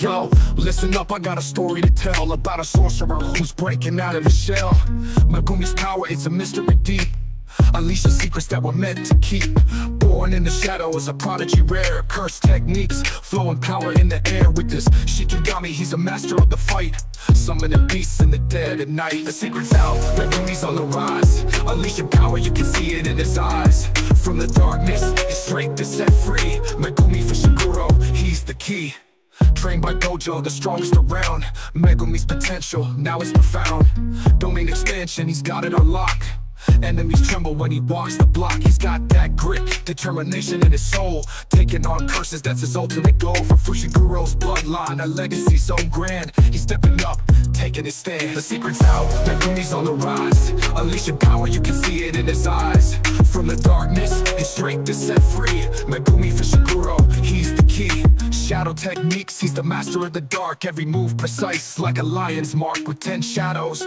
Yo, listen up, I got a story to tell About a sorcerer who's breaking out of his shell. Megumi's power, is a mystery deep. Unleash the secrets that were meant to keep. Born in the shadows, a prodigy rare Cursed techniques, flowing power in the air With this Shikigami, he's a master of the fight. Summoning beasts in the dead at night. The secret's out, Megumi's on the rise. Unleashing power, you can see it in his eyes. From the darkness, his strength is set free. Megumi Fushiguro, he's the key Trained by Gojo, the strongest around. Megumi's potential, now it's profound. Domain expansion, he's got it on lock. Enemies tremble when he walks the block. He's got that grit, determination in his soul. Taking on curses, that's his ultimate goal. For Fushiguro's bloodline, a legacy so grand. He's stepping up, taking his stand. The secret's out, Megumi's on the rise. Unleash Unleashing power, you can see it in his eyes. From the darkness, his strength is set free. Megumi Fushiguro, Techniques, he's the master of the dark. Every move precise, like a lion's mark with ten shadows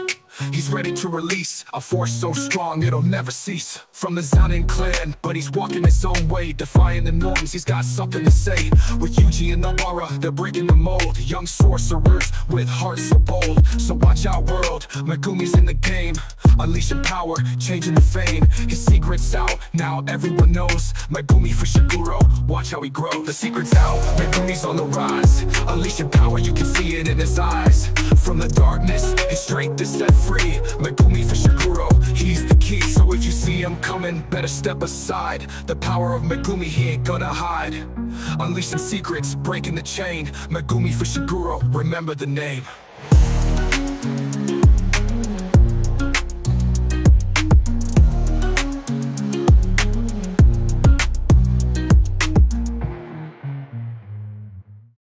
He's ready to release. A force so strong it'll never cease. From the Zenin clan, but he's walking his own way Defying the norms, he's got something to say. With Yuji and Nobara, they're breaking the mold. Young sorcerers with hearts so bold. So watch out world, Megumi's in the game. Unleashing power, changing the fame. His secret's out, now everyone knows. Megumi Fushiguro, watch how he grows. The secret's out, Megumi's on the rise. Unleashing power, you can see it in his eyes strength is set free. Megumi Fushiguro, he's the key. So if you see him coming, better step aside. The power of Megumi, he ain't gonna hide. Unleashing secrets, breaking the chain. Megumi Fushiguro, remember the name